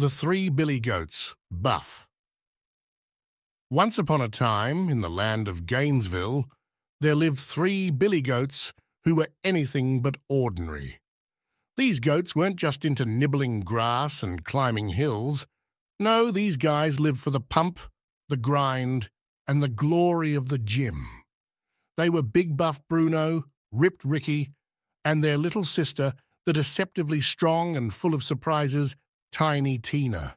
The Three Billy Goats, Buff. Once upon a time, in the land of Gainesville, there lived three billy goats who were anything but ordinary. These goats weren't just into nibbling grass and climbing hills. No, these guys lived for the pump, the grind, and the glory of the gym. They were Big Buff Bruno, Ripped Ricky, and their little sister, the deceptively strong and full of surprises, Tiny Tina.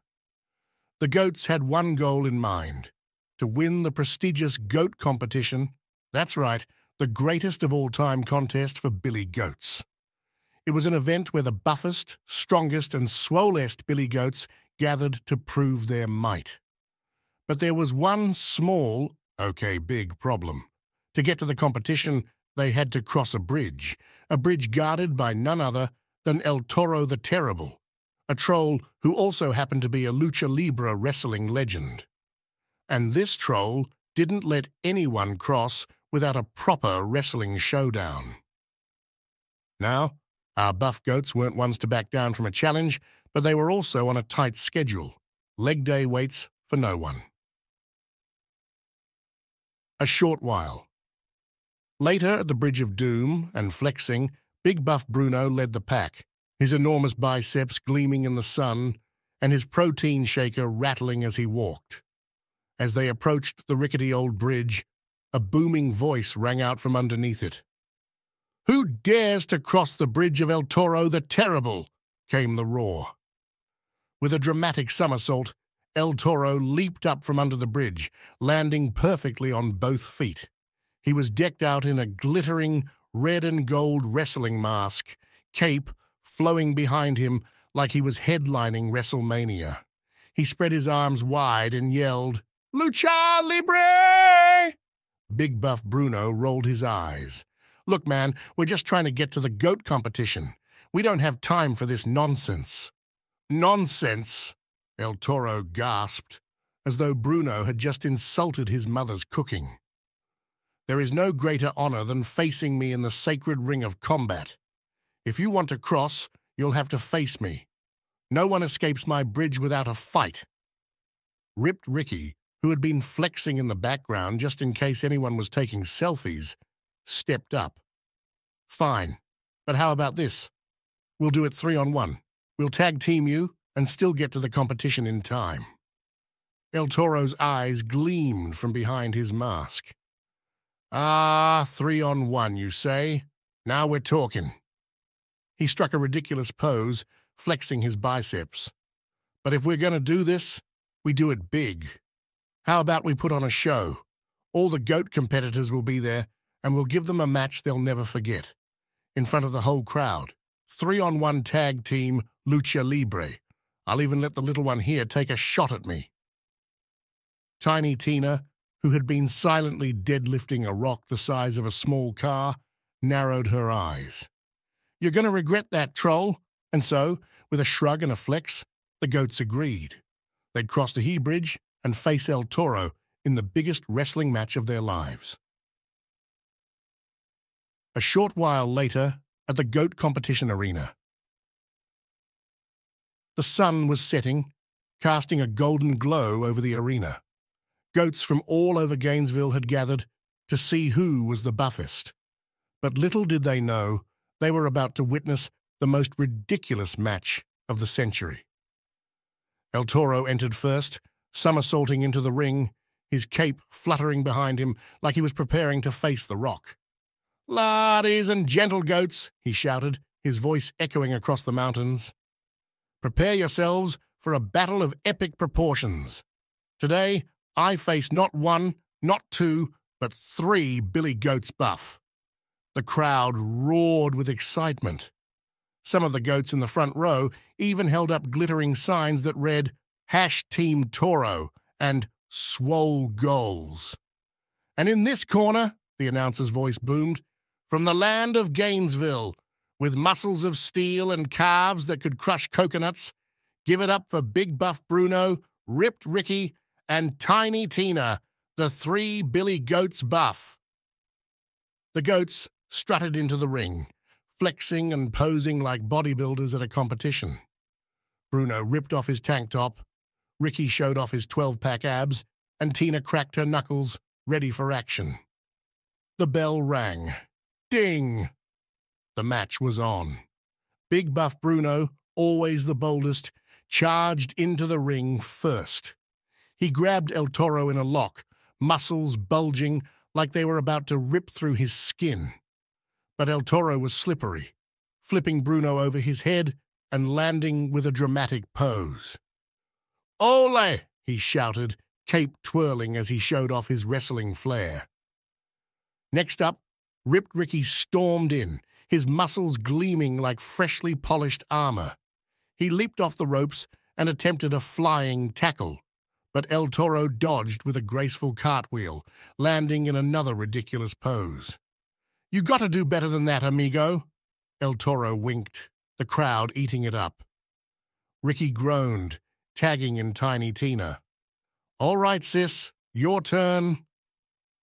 The goats had one goal in mind to win the prestigious goat competition. That's right, the greatest of all time contest for billy goats. It was an event where the buffest, strongest, and swollest billy goats gathered to prove their might. But there was one small, okay, big problem. To get to the competition, they had to cross a bridge, a bridge guarded by none other than El Toro the Terrible, a troll who also happened to be a lucha libre wrestling legend. And this troll didn't let anyone cross without a proper wrestling showdown. Now, our buff goats weren't ones to back down from a challenge, but they were also on a tight schedule. Leg day waits for no one. A short while. Later, at the Bridge of Doom and flexing, Big Buff Bruno led the pack, his enormous biceps gleaming in the sun and his protein shaker rattling as he walked. As they approached the rickety old bridge, a booming voice rang out from underneath it. Who dares to cross the bridge of El Toro the Terrible? came the roar. With a dramatic somersault, El Toro leaped up from under the bridge, landing perfectly on both feet. He was decked out in a glittering red and gold wrestling mask, cape flowing behind him like he was headlining WrestleMania. He spread his arms wide and yelled, Lucha Libre! Big Buff Bruno rolled his eyes. Look, man, we're just trying to get to the goat competition. We don't have time for this nonsense. Nonsense! El Toro gasped, as though Bruno had just insulted his mother's cooking. There is no greater honor than facing me in the sacred ring of combat. If you want to cross, you'll have to face me. No one escapes my bridge without a fight. Ripped Ricky who had been flexing in the background just in case anyone was taking selfies, stepped up. Fine, but how about this? We'll do it three on one. We'll tag team you and still get to the competition in time. El Toro's eyes gleamed from behind his mask. Ah, three on one, you say? Now we're talking. He struck a ridiculous pose, flexing his biceps. But if we're going to do this, we do it big. How about we put on a show? All the GOAT competitors will be there, and we'll give them a match they'll never forget. In front of the whole crowd. Three on one tag team, Lucha Libre. I'll even let the little one here take a shot at me. Tiny Tina, who had been silently deadlifting a rock the size of a small car, narrowed her eyes. You're going to regret that, troll. And so, with a shrug and a flex, the goats agreed. They'd cross the He Bridge and face El Toro in the biggest wrestling match of their lives. A short while later, at the Goat Competition Arena, the sun was setting, casting a golden glow over the arena. Goats from all over Gainesville had gathered to see who was the buffest. But little did they know they were about to witness the most ridiculous match of the century. El Toro entered first, somersaulting into the ring, his cape fluttering behind him like he was preparing to face the rock. Laddies and gentle goats, he shouted, his voice echoing across the mountains. Prepare yourselves for a battle of epic proportions. Today, I face not one, not two, but three Billy Goats buff. The crowd roared with excitement. Some of the goats in the front row even held up glittering signs that read, Hash Team Toro, and Swole Goals. And in this corner, the announcer's voice boomed, from the land of Gainesville, with muscles of steel and calves that could crush coconuts, give it up for Big Buff Bruno, Ripped Ricky, and Tiny Tina, the three Billy Goats buff. The goats strutted into the ring, flexing and posing like bodybuilders at a competition. Bruno ripped off his tank top, Ricky showed off his 12 pack abs, and Tina cracked her knuckles, ready for action. The bell rang. Ding! The match was on. Big Buff Bruno, always the boldest, charged into the ring first. He grabbed El Toro in a lock, muscles bulging like they were about to rip through his skin. But El Toro was slippery, flipping Bruno over his head and landing with a dramatic pose. Ole! he shouted, cape twirling as he showed off his wrestling flair. Next up, Ripped Ricky stormed in, his muscles gleaming like freshly polished armor. He leaped off the ropes and attempted a flying tackle, but El Toro dodged with a graceful cartwheel, landing in another ridiculous pose. You gotta do better than that, amigo. El Toro winked, the crowd eating it up. Ricky groaned, tagging in Tiny Tina. All right, sis, your turn.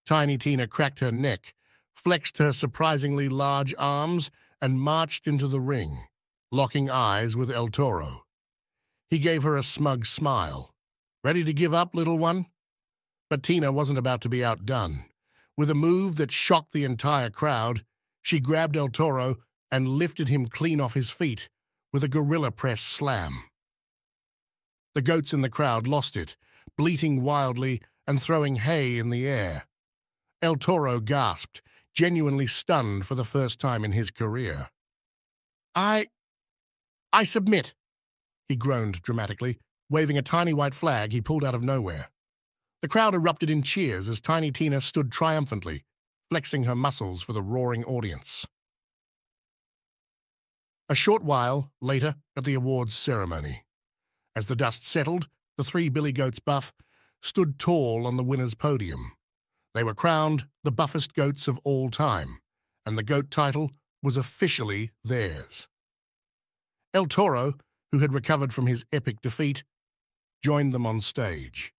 Tiny Tina cracked her neck, flexed her surprisingly large arms, and marched into the ring, locking eyes with El Toro. He gave her a smug smile. Ready to give up, little one? But Tina wasn't about to be outdone. With a move that shocked the entire crowd, she grabbed El Toro and lifted him clean off his feet with a gorilla press slam. The goats in the crowd lost it, bleating wildly and throwing hay in the air. El Toro gasped, genuinely stunned for the first time in his career. I. I submit, he groaned dramatically, waving a tiny white flag he pulled out of nowhere. The crowd erupted in cheers as Tiny Tina stood triumphantly, flexing her muscles for the roaring audience. A short while later, at the awards ceremony, as the dust settled, the three Billy Goats buff stood tall on the winner's podium. They were crowned the buffest goats of all time, and the goat title was officially theirs. El Toro, who had recovered from his epic defeat, joined them on stage.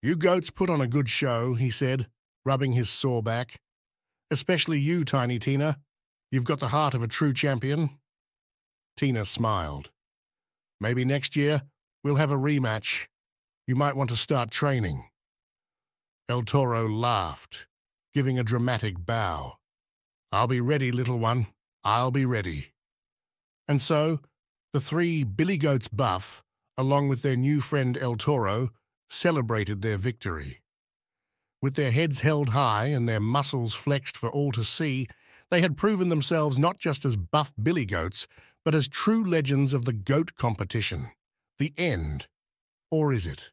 You goats put on a good show, he said, rubbing his sore back. Especially you, Tiny Tina. You've got the heart of a true champion. Tina smiled. Maybe next year we'll have a rematch. You might want to start training. El Toro laughed, giving a dramatic bow. I'll be ready, little one. I'll be ready. And so, the three Billy Goats buff, along with their new friend El Toro, celebrated their victory. With their heads held high and their muscles flexed for all to see, they had proven themselves not just as buff billy goats, but as true legends of the goat competition. The end. Or is it?